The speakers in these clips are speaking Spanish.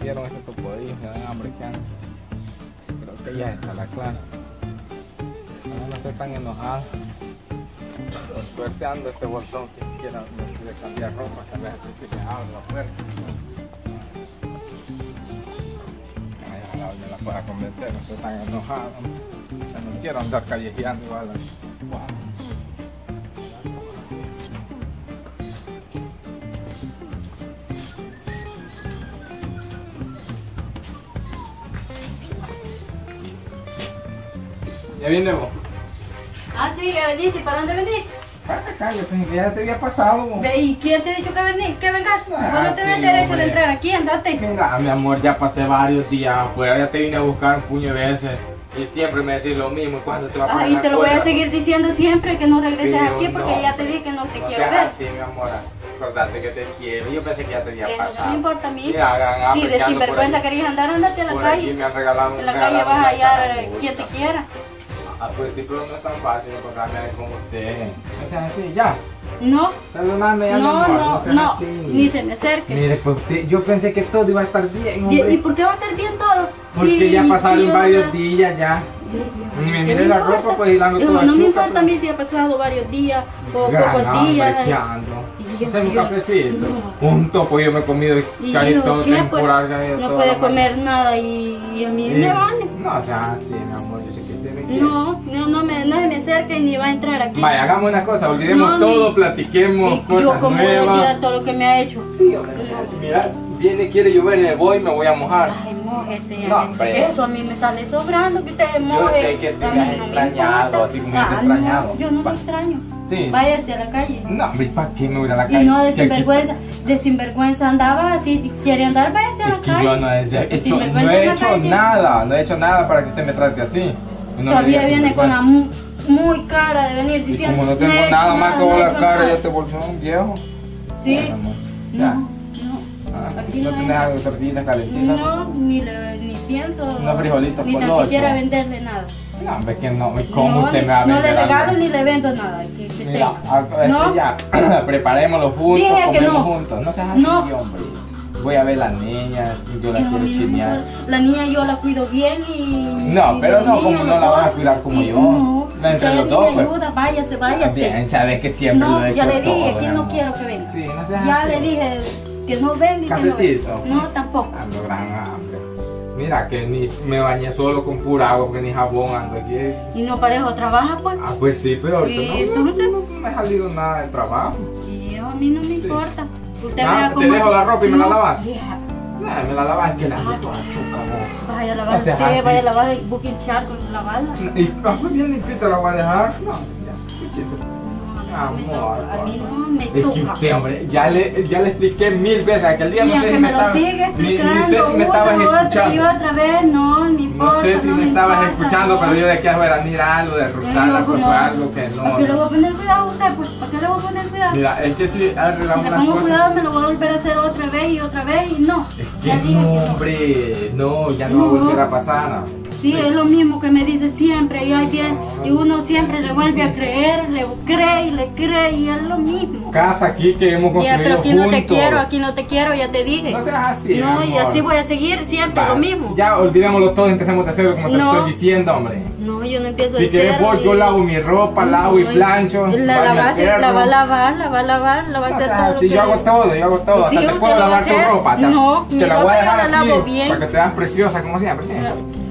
creo que me dieron ese ellos, me dan hambre que han. Creo que ya está la clara. No, no estoy tan enojado. Por suerte ando este bolsón que quiera de cambiar ropa, así se me abre la puerta. Ay, ojalá me la pueda convencer, no estoy tan enojado. No quiero andar callejeando igual. Wow. ¿Ya viene vos? Ah, sí, ya veniste. ¿Para dónde venís? Para acá, yo pensé que ya te había pasado. vos. ¿Y quién te ha dicho que, venís, que vengas? Ah, Vos no tenés sí, derecho hombre. de entrar aquí, andate. Mira, mi amor, ya pasé varios días afuera, ya te vine a buscar un puño de veces y siempre me decís lo mismo, ¿y cuándo te va a pagar Ay, te lo voy a seguir diciendo siempre que no regreses Pero aquí porque no, ya te dije que no te no quiero ver. así, mi amor, acordate que te quiero, yo pensé que ya te había pasado. no me importa a mí. Hagan Si hambre, de sinvergüenza aquí. querías andar, andate a la Por aquí calle. me han regalado En la calle vas a hallar quien te quiera. Ah, pues sí, pero no es tan fácil encontrarme a como usted. No seas así, ya. No, Perdóname, ya no, amor, no, seas no, así. ni se me acerque. Mire, pues usted- yo pensé que todo iba a estar bien, ¿Y, hombre. y por qué va a estar bien todo? Porque Sí, ya sí, pasaron yo varios no- días ya. ¿Qué Ni me me mire la importa? ropa, pues, y la ando Hijo, toda No me importa a pues. mí si ha pasado varios días o pocos días. que ando. Y yo- Dame un cafecito. No. Un topo yo me he comido Y casi yo, todo ¿qué? temporal. Pues, no puede comer nada y, y a mí me Y- vale. No, o sea, sí, mi amor, No, no, no, me, no se me acerque ni va a entrar aquí. Vaya, hagamos una cosa, olvidemos No, todo, ni- platiquemos Y cosas yo como voy a olvidar nuevas. todo lo que me ha hecho. Sí, hombre, mira, viene, quiere llover y me voy, me voy a mojar. Ay, mójese. No, hombre. Eso a mí me sale sobrando que usted se moje. sé que te has no extrañado, así como yo te Ah, extrañado. no, yo no me extraño. Sí. Váyase a la calle. No, hombre, ¿y para qué me voy a la Y calle? no de sinvergüenza, de sinvergüenza andaba así, quiere andar, váyase a la Es que calle. yo no he hecho, no he hecho nada, no he hecho nada para que usted me trate así. Y no Todavía viene con la mu- muy cara de venir Y diciendo como no tengo he hecho nada más que no he la hecho cara, nada". yo te bolsón viejo. Sí. Ya. No, Ah, no. Aquí no no tenés algo tortillitas calentitas. No, ni, le, ni pienso. Unos frijolitos Ni tan siquiera venderle nada. No, hombre, que no. ¿Y ¿Cómo no, usted me va a no vender le regalo ni le vendo nada. Que, que Mira, tenga. a- este No. ya, preparémoslo juntos, Dije que no. juntos. No seas así, No. hombre. Voy a ver la niña, yo la quiero chinear. La niña yo la cuido bien y. No, pero no, como no la vas a cuidar como yo. No, Entre los dos, pues. ayuda, váyase, váyase. Bien, sabes que siempre no, lo he ya le dije que mi no quiero que venga. Sí, no seas Ya así. le dije que no venga y que no Cafecito. venga. No, tampoco. Ando gran hambre. Mira que ni me bañé solo con pura agua porque ni jabón ando aquí. Y no parejo trabaja, pues. Ah, pues sí, pero ahorita no, entonces- no me ha salido nada del trabajo. Y a mí no me importa. Usted Ah, vea ¿te cómo- dejo la ropa y me la lavas? vieja, Ah, me la lavas que la ando toda chuca. Vaya a lavar usted, así. vaya a lavar el booking chart con lavarla. Y después bien limpita la voy a dejar. No, ya, Amor, a mí por no me Es que toca. usted, hombre, ya le, ya le expliqué mil veces aquel día. Y no sé si me lo estaba- sigue ni- ni explicando sé si me estabas una, otra y escuchando. otra vez, no, ni importa. No sé si no me estabas importa, escuchando, no. pero yo de aquí afuera, mira algo de Rosana, pues no, algo que no. ¿Para qué le voy a poner cuidado a usted? Pues, ¿para qué le voy a poner cuidado? Mira, es que si arreglamos si le pongo cosas. cuidado me lo voy a volver a hacer otra vez y otra vez y no. Es Ya que dije no, que no. hombre, no, ya no, va a volver a pasar. Sí, es lo mismo que me dice siempre y, ayer, y uno siempre le vuelve a creer, le cree y le cree y es lo mismo. Casa aquí que hemos Ya, construido pero aquí no te juntos. quiero, aquí no te quiero, ya te dije. No seas así, No, mi y amor. así voy a seguir siempre, Va, lo mismo. Ya olvidémoslo todo y empecemos de cero como te No. estoy diciendo, hombre. No, yo no empiezo Si de quieres cero vos, yo y- lavo mi ropa, lavo y No, plancho. La, la, va a hacer- la va a lavar, la va a lavar, la va a hacer todo que... yo hago todo, yo hago todo. Sí, Hasta te puedo lavar tu ropa. Te, No, te mi la voy a yo dejar la así lavo bien. para que te veas preciosa como siempre. siempre.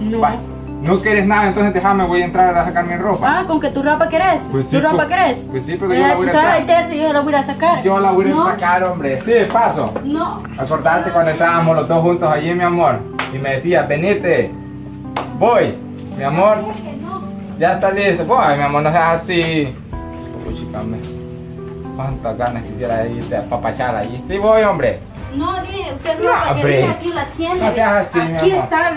No. Va. No quieres nada, entonces déjame, voy a entrar a sacar mi ropa. Ah, ¿con que tu ropa querés? Pues sí, ¿Tu ropa pues- querés? pues sí, pero yo la voy a entrar. ahí, tercia, yo la voy a sacar. Yo la voy a no, sacar, hombre. Sí, paso. No. Acordate cuando estábamos los dos juntos allí, mi amor. Y me decías, venite. Voy, mi amor. Que no. Ya está listo. Voy, mi amor, no seas así. Uy, chica, me- Cuántas ganas quisiera irte a papachar allí. Sí, voy, hombre. No, dije, usted No, ropa hombre. quería, aquí la tiene. No seas así, mi aquí amor. está,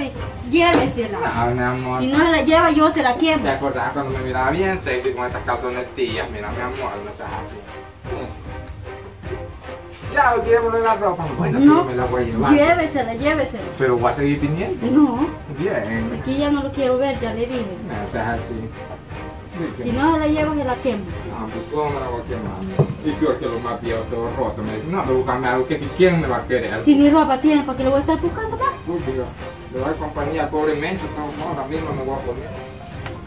llévesela. No, mi amor. Si no se la lleva, yo se la ¿Te quiebro. acordás cuando me miraba bien sexy con estas calzonetillas? Mira, mi amor, no seas así. Ya, olvidémonos de la ropa. Bueno, No, me la voy a llevar. llévesela, llévesela. Pero voy a seguir viniendo. No, Bien. aquí ya no lo quiero ver, ya le dije. No seas así. Si no se la llevo, se la quemo. No, pues cómo me la voy a quemar. Y peor que los más viejos, todos rotos. Me dicen, no, pero búscame algo que quién me va a querer. Si ni ropa tiene, ¿para qué le voy a estar buscando? Digo, le doy compañía al pobre Mencho, no, ahora mismo me voy a poner.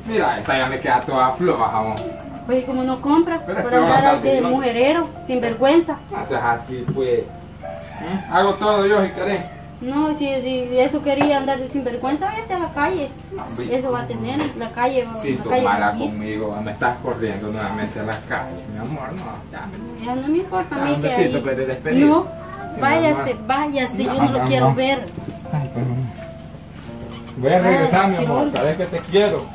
Mira, esta ya me queda toda floja, jabón. Pues como no compra, Pero por va a andar de mujerero, sin vergüenza. No seas así, pues. ¿Mm? Hago todo yo si querés. No, si, si eso quería andar de sinvergüenza, váyase a la calle. No, hombre. Eso va a tener la calle. Si la sos calle mala bonita. conmigo, me estás corriendo nuevamente a las calles, mi amor, no, ya. Ya no me importa a Ah, mí que ahí... pues. No, váyase, váyase, yo No, no lo no, quiero no. ver. Ay, pues, Voy a regresar, mi amor, sabes que te quiero.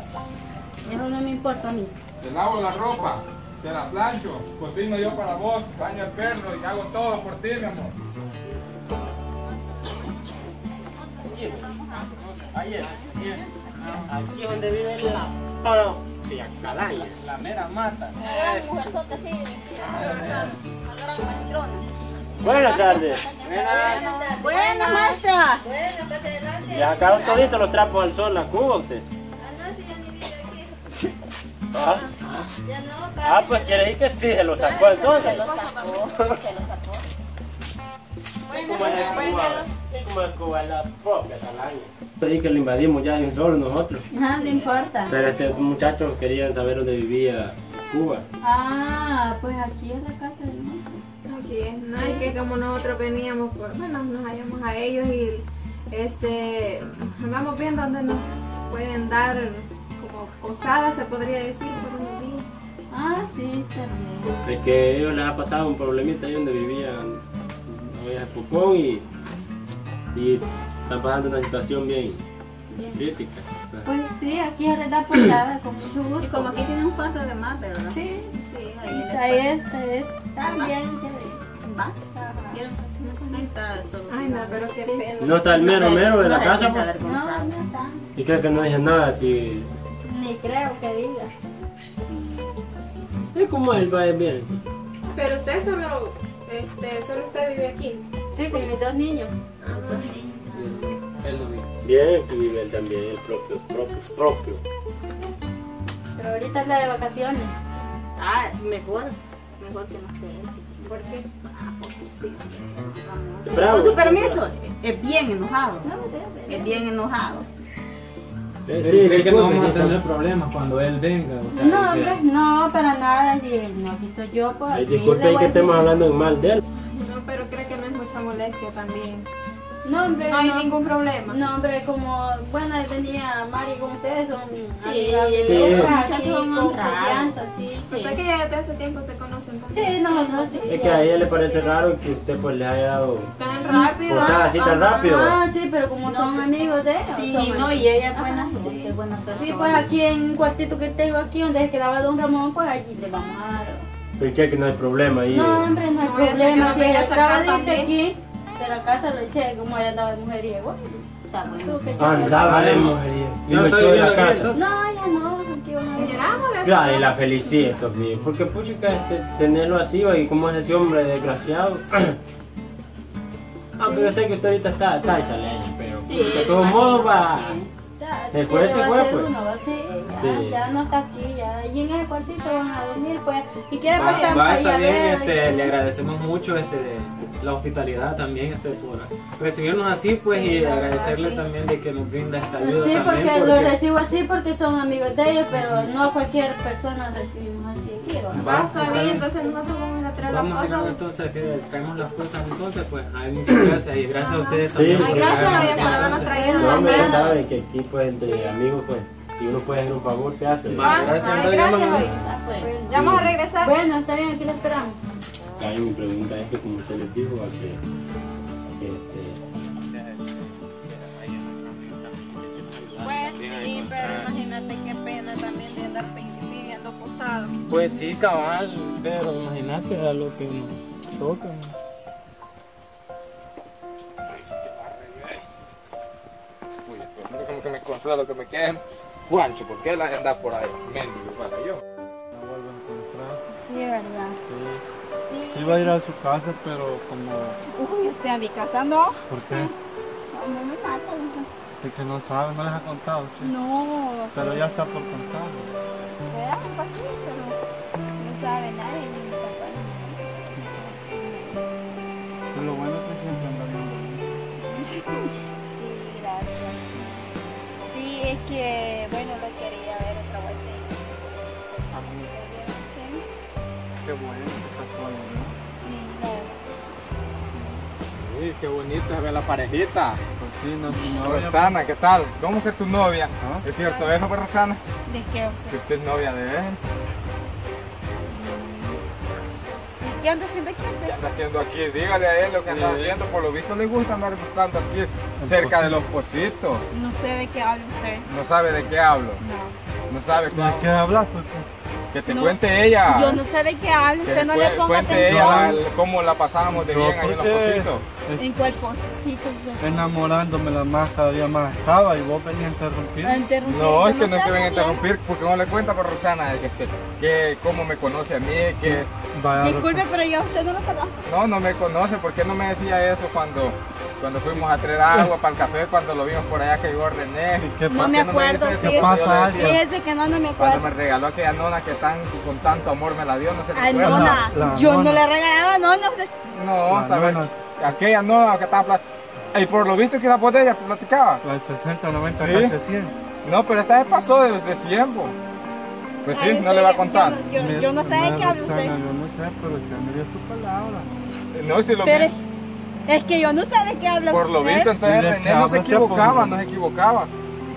Eso no me importa a mí. Te lavo la ropa, te la plancho, cocino yo para vos, baño al perro y hago todo por ti, mi amor. Ayer, aquí donde vive la propia calaña, la mera mata. Buenas tardes. Buenas. Buenas, maestra. Ya acabaron toditos los trapos al sol, la cuba usted. Ah, ah, pues quiere decir que sí, se lo sacó entonces. ¿Cómo es el Cuba? ¿Cómo es Cuba? La propia calaña. Sí, que lo invadimos ya de un solo nosotros. Ah, no importa. Pero este muchachos querían saber dónde vivía Cuba. Ah, pues aquí es la casa de Aquí es, no es que como nosotros veníamos, pues, bueno, nos hallamos a ellos y este andamos viendo dónde nos pueden dar como posada, se podría decir, por unos días. Ah, sí, está bien. Es que a ellos les ha pasado un problemita ahí donde vivían no había Pucón y, y están pasando una situación bien Bien. crítica. Pues sí, aquí se les da posada con mucho gusto. Y como aquí tiene un cuarto de más, ¿verdad? Sí, Sí, ahí esta es, esta es. También. Va. Ay, no, pero qué pena. No está el mero mero de la casa, pues. No, no está. Y creo que no dije nada, si Ni creo que diga. es como él va bien. Pero usted solo, este, solo usted vive aquí. Sí, con mis dos niños. Él lo dijo. Bien, que vive él también, el propio, propio, propio. Pero ahorita es la de vacaciones. Ah, mejor, mejor que nos quede. ¿Por qué? Bravo. Con su permiso, es bien enojado. No, sí, Es bien enojado. Sí, ¿Cree que no vamos a tener problemas cuando él venga? O sea, No, que- hombre, no, para nada. Si no, aquí estoy yo, pues Ay, aquí disculpe le ahí voy que estemos hablando en mal de él. No, pero cree que no es mucha molestia también. No, hombre, No hay ningún problema. No, hombre, como, bueno, ahí venía Mari con ustedes, son Sí, sí. aquí Muchachos con honrados. confianza, sí. O sea que ya desde hace tiempo se conocen entonces. Sí, sí. Es que a ella le parece raro que usted pues le haya dado Tan rápido. posada así tan rápido. Ah, sí, pero como son amigos de ellos. Sí, no, y ella es buena gente, Sí. buena. Sí, pues aquí en un cuartito que tengo aquí donde se quedaba Don Ramón, pues allí le vamos a dar. ¿Por qué que no hay problema ahí? No, hombre, no hay No, problema. Si ella acaba de irse aquí, de la casa lo eché, como ella andaba de mujeriego. Está Tú, bueno. qué Andaba de mujería. Y no lo echó de la casa. No, Claro, y la felicito, mío. Porque puchica, este, tenerlo así, y como es ese hombre desgraciado. Aunque yo sé que usted ahorita está, está hecha leña, pero Sí, de todos modos va. Sí. Ya, Se fue, pues. uno, va a ser, ya, Sí. ya no está aquí, ya. Y en ese cuartito van a dormir, pues. Y quiere Va, pasar va, para está bien, ver. este, le agradecemos mucho este, la hospitalidad también este, por recibirnos así, pues, Sí, y verdad, agradecerle sí. también de que nos brinda esta ayuda Sí, porque también. lo recibo así porque son amigos de ellos, pero no a cualquier persona recibimos así aquí. ¿va? Va, Va, está bien, bien. entonces nosotros vamos a ir a traer las Vamos a ir cosas. entonces que traemos las cosas entonces pues hay muchas gracias y gracias a ustedes Sí, también por gracias, por habernos traído. Ya sabe que aquí, pues, entre amigos, pues, si uno puede hacer un favor, se hace. Ah, gracias, ay, gracias, pues. Ya vamos a regresar. Bueno, está bien, aquí lo esperamos. Ahí mi pregunta es que, como usted les dijo, a que, que, este, Pues sí, pero imagínate qué pena también de andar pidiendo posada. Pues sí, cabal, pero imagínate a lo que nos toca. Pues, como que me consuelo que me quede Juancho, ¿por qué él anda por ahí? Mendigo para yo. La vuelvo a encontrar. Sí, verdad. Sí. Iba a ir a su casa, pero como... Uy, usted a mi casa no. ¿Por qué? no me mata. Es que no sabe, no les ha contado. sí. No, Pero ya está por contar. un pasito, pero no sabe nadie es que, bueno, lo quería ver otra vuelta. y- Sí, Qué bueno que está solo, ¿no? sí, qué bonito se ve la parejita. Pues sí, no. Roxana, ¿qué tal? ¿Cómo que es tu novia? ¿Ah? ¿Es cierto eso, pues, Roxana? ¿De qué? Que usted es novia de él. ¿Qué anda haciendo aquí? ¿Qué anda haciendo aquí? Dígale a él lo que anda haciendo. Por lo visto le gusta andar buscando aquí cerca de los pocitos. No sé de qué habla usted. No sabe de qué hablo. No. No sabe ¿De cómo. qué hablas? Pues, Que te No. cuente ella. Yo no sé de qué habla, usted no le ponga cuente atención. ella la- cómo la pasamos de Yo bien ahí en los pocitos. En cuál pocito usted. enamorándome la más cada día más estaba y vos venías a interrumpir. A interrumpir. No, es que no es que sabe venga a bien. interrumpir, porque no le cuenta por Roxana que, que, que cómo me conoce a mí, que Vaya, Disculpe, pero yo a usted no lo conozco. no, no me conoce, ¿por qué no me decía eso cuando, cuando fuimos a traer agua para el café, cuando lo vimos por allá que llegó René? ¿Y qué No ¿Por me qué no acuerdo, cuando yo le pasa? Fíjese que no, no me Cuando acuerdo. me regaló aquella nona que tan, con tanto amor me la dio, no Ay, recuerda. nona, La- la yo no le regalaba nona. No, ¿sabes? nona. Aquella nona que estaba Y por lo visto que la botella platicaba. La de 60, 90, Sí. casi 100. No, pero esta vez pasó de, de tiempo. Pues sí, no le va a contar. Yo, yo- yo no sé de qué habla usted. Yo no sé, pero usted me dio su palabra. No, si lo Pero vi- es, es que yo no sé de qué habla Por lo visto, entonces René que no se equivocaba, no se equivocaba.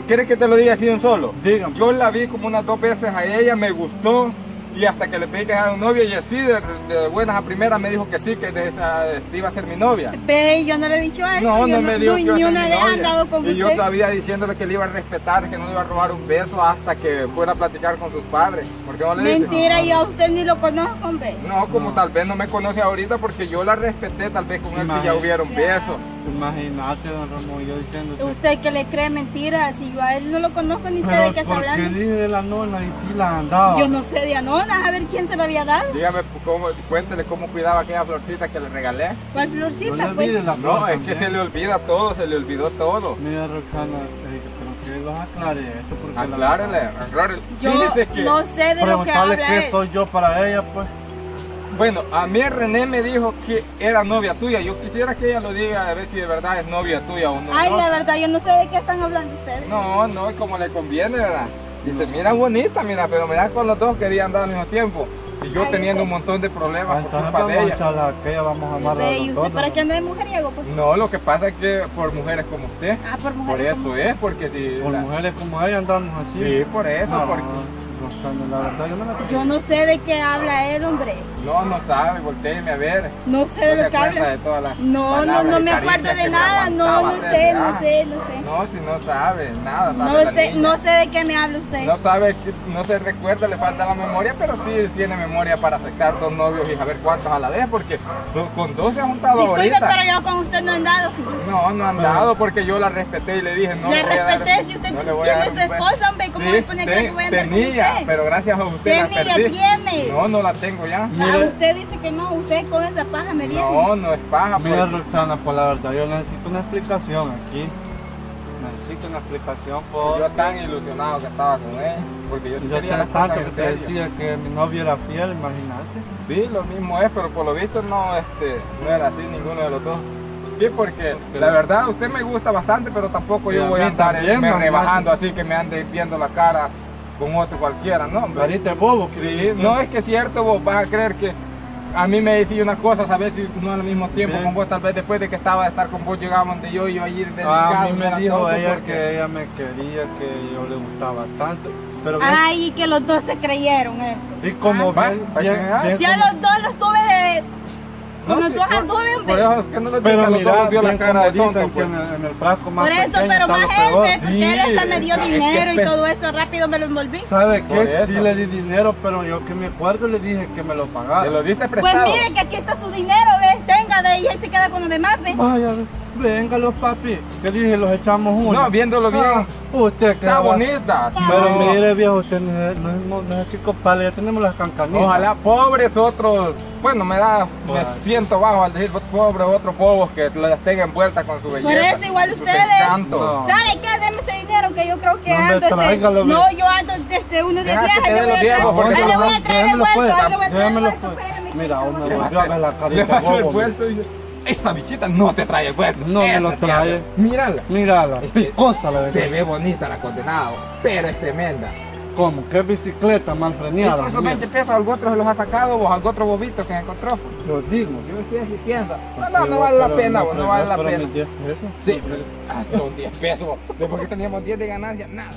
¿Quieres que te lo diga así de un solo? Dígame. Yo la vi como unas dos veces a ella, me gustó. Y hasta que le pedí que era un novio y así de, de buenas a primeras me dijo que sí, que de esa, este, iba a ser mi novia. Ve, yo no le he dicho eso. No, no me dijo que ni iba a ser una mi vez novia. andado con Y yo todavía diciéndole que le iba a respetar, que no le iba a robar un beso hasta que fuera a platicar con sus padres. ¿Por qué no le? Mentira, yo a usted ni lo conozco, hombre. No, como tal vez no me conoce ahorita porque yo la respeté, tal vez con él si ya hubiera un beso. Imagínate, don Ramón, yo diciendo Usted que le cree mentiras, si yo a él no lo conozco ni sé de qué está ¿por qué hablando. dije de la nona y sí la andaba? Yo no sé de Anona, a ver quién se lo había dado. Dígame, cómo, cuéntele cómo cuidaba aquella florcita que le regalé. ¿Cuál No florcita? Pues? la No, flor es que se le olvida todo, se le olvidó todo. Mira, Roxana, pero que los aclare eso porque la- Aclárele, aclárele. Yo Fíjese que, no sé de lo que Preguntarle habla qué él. soy yo para ella, pues. Bueno, a mí René me dijo que era novia tuya. Yo quisiera que ella lo diga a ver si de verdad es novia tuya o no. Ay, no. la verdad, yo no sé de qué están hablando ustedes. No, no, es como le conviene, ¿verdad? Dice, mira bonita, mira, pero mira con los dos querían andar al mismo tiempo. Y yo Ay, teniendo un montón de problemas por culpa de ella. aquella, vamos a ¿Y usted para qué anda de mujeriego? Pues? No, lo que pasa es que por mujeres como usted. Ah, por Por mujeres. eso es, porque si... Por la- mujeres como ella andamos así. Sí, por eso, No, porque... La verdad yo no la Yo no sé de qué habla él, hombre. No, no sabe, volteeme a ver. No sé de No habla. de todas las No, no, no me acuerdo de nada. No, no hacer, sé, no ¿verdad? sé, no sé. No, si no sabe, nada, sabe No la sé, niña. no sé de qué me habla usted. No sabe, no se recuerda, le falta la memoria, pero sí tiene memoria para aceptar dos novios y saber cuántos a la vez, porque con dos se ha juntado Disculpe, ahorita. pero yo con usted no he andado. No, no han dado porque yo la respeté y le dije, no le voy a dar- respeté si usted no le voy a su esposa, hombre. ¿Cómo Sí, pone que voy a andar con tenía, usted? Pero gracias a usted la perdí. tiene. No, no la tengo ya. Ah, usted dice que no, usted con esa paja me viene. No, no es paja. Mira, porque- Roxana, por la verdad, yo necesito una explicación aquí. Necesito una explicación por... Yo tan ilusionado que estaba con él, porque yo sí Yo quería las tanto cosas que te decía que mi novio era fiel, imagínate. Sí, lo mismo es, pero por lo visto no, este, no era así ninguno de los dos. Sí, porque la verdad usted me gusta bastante, pero tampoco Y yo voy a andar también, me rebajando así que me ande viendo la cara con otro cualquiera, ¿no? hombre? Bobo, no es que es cierto, vos vas a creer que a mí me decía una cosa, sabes si no al mismo tiempo Bien. con vos, tal vez después de que estaba de estar con vos llegaba donde yo iba a ir de A mí me dijo ella que ella me quería, que yo le gustaba tanto. Pero bien, Ay, y que los dos se creyeron eso. y como va, bien- que- bien Si a como- los dos los tuve de. Los dos anduve, Por hombre. eso es que no le Pero mira, dio la cara como de tonto, dicen pues. que en el, en el frasco más Por eso, pequeño pero más ve, porque él hasta me dio Sí, es que dinero y todo eso, rápido me lo envolví. ¿Sabe Por qué? eso. Sí le di dinero, pero yo que me acuerdo le dije que me lo Te pagara. lo diste Pues prestado. mire que aquí está su dinero, ve, tenga de y se queda con los demás, ve. Vaya, ve. Véngalo, papi. ¿Qué dije? Los echamos uno. No, viéndolo bien. Ah, usted que Está va- bonita. Pero No. mire, viejo, usted no es, no no es chico palo, ya tenemos las cancanitas. Ojalá pobres otros, bueno me da, Bueno. me siento bajo al decir pobres otros pobres que les tengan envuelta con su belleza. Por eso igual ustedes. encanto. No. ¿Sabe qué? Deme ese dinero que yo creo que No, hombre, ando. este- tráigalo, no, yo ando desde uno de que viaje. dé voy los a traer- ahí le voy a traer el pues. vuelto, ahí le voy a traer el vuelto, pues. Mira, que uno yo a- ver la carita bobo. Esta bichita no te trae el vuelto. No me lo trae. hace". Mírala. Mírala, Es picosa la Se ve bonita la condenada, pero es tremenda. ¿Cómo? ¿Qué bicicleta mal freneada? esos 20 pesos algo otro se los ha sacado o algo otro bobito que encontró. Lo digo. Yo estoy así piensa. No, no, no vale la pena, no, no vale la pena. mis 10 pesos. Sí, ah, son 10 pesos. Después que teníamos 10 de ganancia, nada.